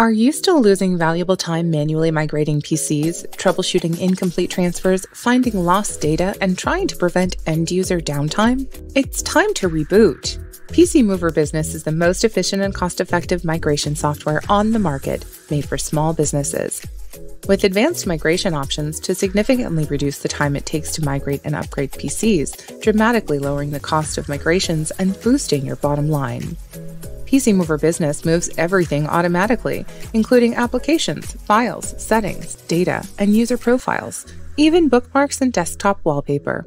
Are you still losing valuable time manually migrating PCs, troubleshooting incomplete transfers, finding lost data, and trying to prevent end user downtime? It's time to reboot. PCmover Business is the most efficient and cost effective migration software on the market, made for small businesses. With advanced migration options to significantly reduce the time it takes to migrate and upgrade PCs, dramatically lowering the cost of migrations and boosting your bottom line. PCmover Business moves everything automatically, including applications, files, settings, data, and user profiles, even bookmarks and desktop wallpaper.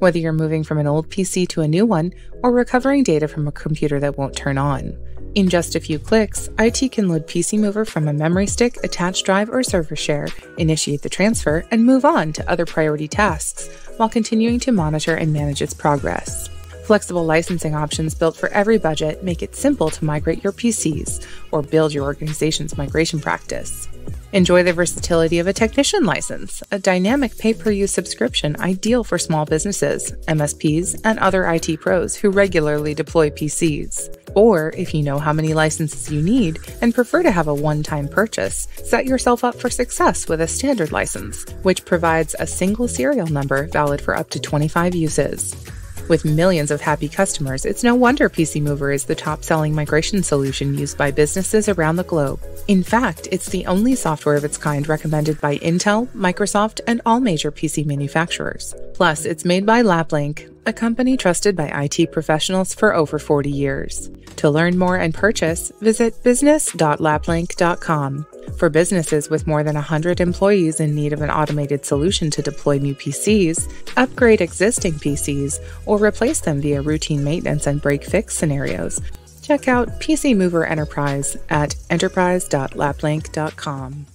Whether you're moving from an old PC to a new one or recovering data from a computer that won't turn on. In just a few clicks, IT can load PCmover from a memory stick, attached drive, or server share, initiate the transfer, and move on to other priority tasks while continuing to monitor and manage its progress. Flexible licensing options built for every budget make it simple to migrate your PCs or build your organization's migration practice. Enjoy the versatility of a technician license, a dynamic pay per use subscription ideal for small businesses, MSPs, and other IT pros who regularly deploy PCs. Or, if you know how many licenses you need and prefer to have a one time purchase, set yourself up for success with a standard license, which provides a single serial number valid for up to 25 uses. With millions of happy customers, it's no wonder PCmover is the top selling migration solution used by businesses around the globe. In fact, it's the only software of its kind recommended by Intel, Microsoft, and all major PC manufacturers. Plus, it's made by Laplink, a company trusted by IT professionals for over 40 years. To learn more and purchase, visit business.laplink.com. For businesses with more than 100 employees in need of an automated solution to deploy new PCs, upgrade existing PCs, or replace them via routine maintenance and break fix scenarios, check out PCmover Enterprise at enterprise.laplink.com.